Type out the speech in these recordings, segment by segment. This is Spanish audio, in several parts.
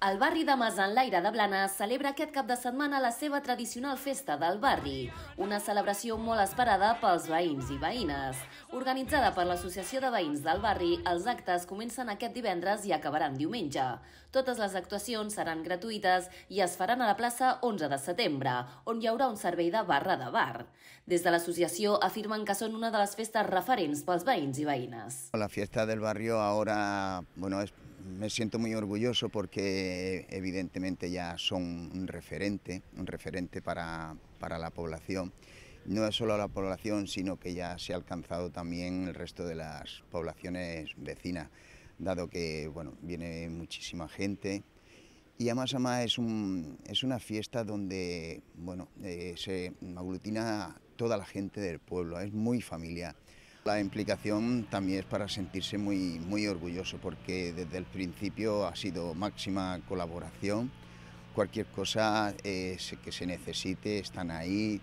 El barri de Masanlaire de Blanes celebra aquest cap de setmana la seva tradicional festa del barri, una celebració molt esperada pels veïns i veïnes. Organitzada per l'Associació de Veïns del Barri, els actes comencen aquest divendres i acabaran diumenge. Totes les actuacions seran gratuïtes i es faran a la plaça 11 de setembre, on hi haurà un servei de barra de bar. Des de l'associació afirmen que són una de les festes referents pels veïns i veïnes. La fiesta del barrio ahora, bueno, es me siento muy orgulloso porque evidentemente ya son un referente, un referente para, para la población. No es solo la población, sino que ya se ha alcanzado también el resto de las poblaciones vecinas, dado que bueno, viene muchísima gente. Y además, además es, un, es una fiesta donde bueno, eh, se aglutina toda la gente del pueblo, es muy familiar. La implicación también es para sentirse muy, muy orgulloso porque desde el principio ha sido máxima colaboración. Cualquier cosa eh, que se necesite están ahí,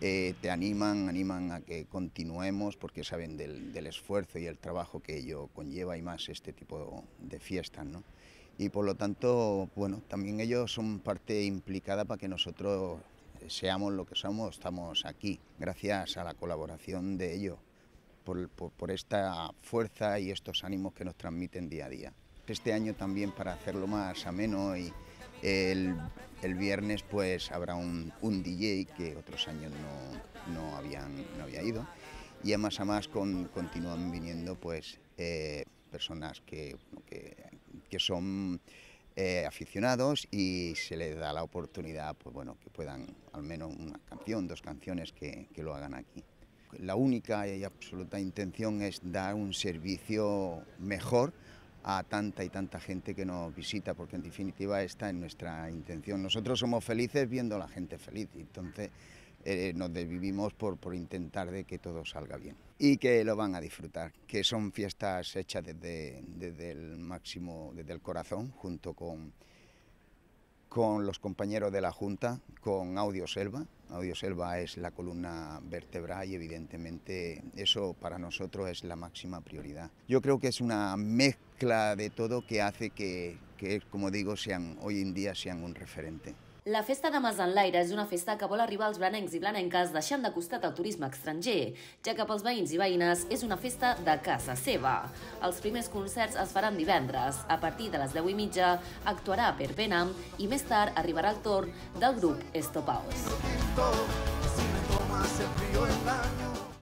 eh, te animan, animan a que continuemos porque saben del, del, esfuerzo y el trabajo que ello conlleva y más este tipo de fiestas. ¿no? Y por lo tanto, bueno, también ellos son parte implicada para que nosotros seamos lo que somos, estamos aquí, gracias a la colaboración de ellos por, por, por, esta fuerza y estos ánimos que nos transmiten día a día. Este año también para hacerlo más ameno y el, el viernes pues habrá un, un, DJ que otros años no, no, habían, no había ido y además a más con, continúan viniendo pues eh, personas que, que, que son eh, aficionados y se les da la oportunidad pues bueno que puedan al menos una canción, dos canciones que, que lo hagan aquí. La única y absoluta intención es dar un servicio mejor a tanta y tanta gente que nos visita, porque en definitiva esta es nuestra intención. Nosotros somos felices viendo a la gente feliz, entonces eh, nos desvivimos por, por intentar de que todo salga bien y que lo van a disfrutar, que son fiestas hechas desde, desde el máximo, desde el corazón, junto con con los compañeros de la Junta, con Audio Selva. Audio Selva es la columna vertebral y evidentemente eso para nosotros es la máxima prioridad. Yo creo que es una mezcla de todo que hace que, que como digo, sean, hoy en día sean un referente. La festa de Masanlaire és una festa que vol arribar als blanencs i blanenques deixant de costat el turisme estranger, ja que pels veïns i veïnes és una festa de casa seva. Els primers concerts es faran divendres. A partir de les 10 i mitja actuarà Per Benham i més tard arribarà el torn del grup Estopaos. Si